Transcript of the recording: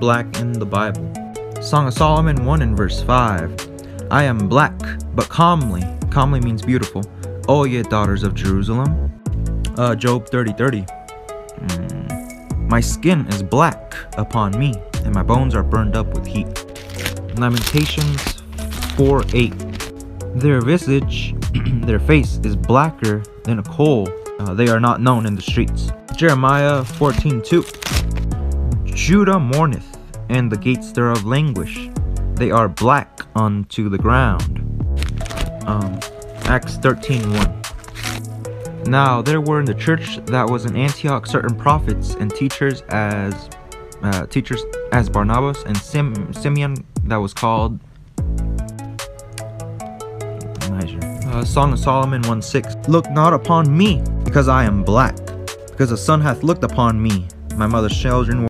black in the Bible. Song of Solomon 1 and verse 5. I am black, but calmly. Calmly means beautiful. O ye daughters of Jerusalem. Uh, Job 30 30. Mm. My skin is black upon me, and my bones are burned up with heat. Lamentations 4 8. Their visage, their face is blacker than a coal. Uh, they are not known in the streets. Jeremiah 14 2. Judah mourneth, and the gates thereof languish. They are black unto the ground. Um, Acts 13 1. Now there were in the church that was in Antioch certain prophets and teachers as uh, teachers as Barnabas and Sim- Simeon that was called uh, Song of Solomon 1 6. Look not upon me, because I am black, because the sun hath looked upon me. My mother's children